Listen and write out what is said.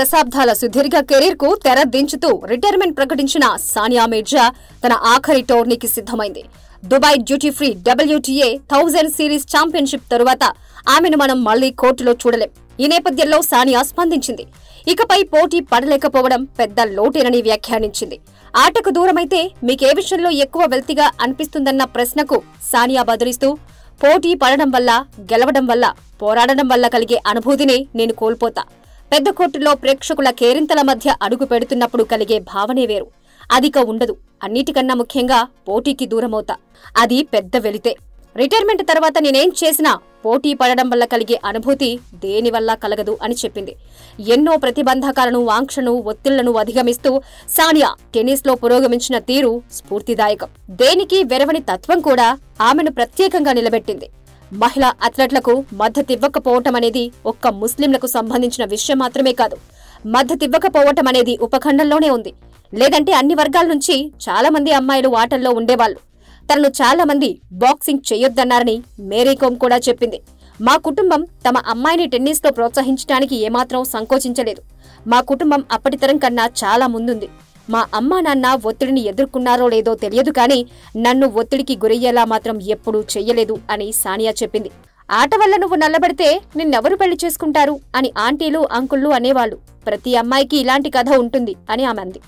దశాబ్దాల సుదీర్ఘ కెరీర్కు తెర దించుతూ రిటైర్మెంట్ ప్రకటించిన సానియా మీర్జా తన ఆఖరి టోర్నీకి సిద్ధమైంది. Dubai duty free WTA thousand series championship తరువాత ఆమెను మనం మళ్ళీ కోర్టులో చూడలేం. ఈ నేపథ్యంలో సానియా స్పందించింది. ఇకపై పోటీ పడలేకపోవడం పెద్ద లోటేనని వ్యాఖ్యానించింది. ఆటకు దూరమైతే మీకే విషయంలో ఎక్కువ వెల్తిగా అనిపిస్తుందన్న ప్రశ్నకు సానియా బదులిస్తూ పోటీ పడడం వల్ల గెలవడం వల్ల పోరాడడం వల్ల కలిగే అనుభూతిని నేను కోల్పోతా. పెద్ద కోర్టులో ప్రేక్షకుల కేరింతల మధ్య అడుగు పెడుతున్నప్పుడు కలిగే భావనే వేరు. అదిక ఉండదు. అన్నిటికన్నా ముఖ్యంగా పోటీకి దూరమవుతా. అది పెద్ద వెలితే రిటైర్మెంట్ తర్వాత నేనేం చేసినా పోటీ పడడం వల్ల కలిగే అనుభూతి దేనివల్ల కలగదు అని చెప్పింది. ఎన్నో ప్రతిబంధకాలను వాంక్షను ఒత్తిళ్ళను అధిగమిస్తూ సానియా టెన్నిస్లో పురోగమించిన తీరు స్ఫూర్తిదాయకం. దేనికి వెరవని తత్వం కూడా ఆమెను ప్రత్యేకంగా నిలబెట్టింది. మహిళా అథ్లెట్లకు మద్దతివ్వకపోవటం అనేది ఒక్క ముస్లింలకు సంబంధించిన విషయం మాత్రమే కాదు. మద్దతివ్వకపోవటం అనేది ఉపఖండంలోనే ఉంది. లేదంటే అన్ని వర్గాల నుంచి చాలా మంది అమ్మాయిలు ఆటల్లో ఉండేవాళ్ళు తనను చాలా మంది బాక్సింగ్ చేయొద్దన్నారని మేరీకోమ్ కూడా చెప్పింది. మా కుటుంబం తమ అమ్మాయిని టెన్నిస్లో ప్రోత్సహించడానికి ఏమాత్రం సంకోచించలేదు. మా కుటుంబం అప్పటి తరం కన్నా చాలా ముందుంది. మా అమ్మా నాన్న ఒత్తిడిని ఎదుర్కొన్నారో లేదో తెలియదు కానీ నన్ను ఒత్తిడికి గురయ్యేలా మాత్రం ఎప్పుడూ చెయ్యలేదు అని సానియా చెప్పింది. ఆట వల్ల నువ్వు నల్లబడితే నిన్నెవరు పెళ్ళి చేసుకుంటారు? అని ఆంటీలు అంకుళ్ళు అనేవాళ్ళు. ప్రతి అమ్మాయికి ఇలాంటి కథ ఉంటుంది అని ఆమె అంది.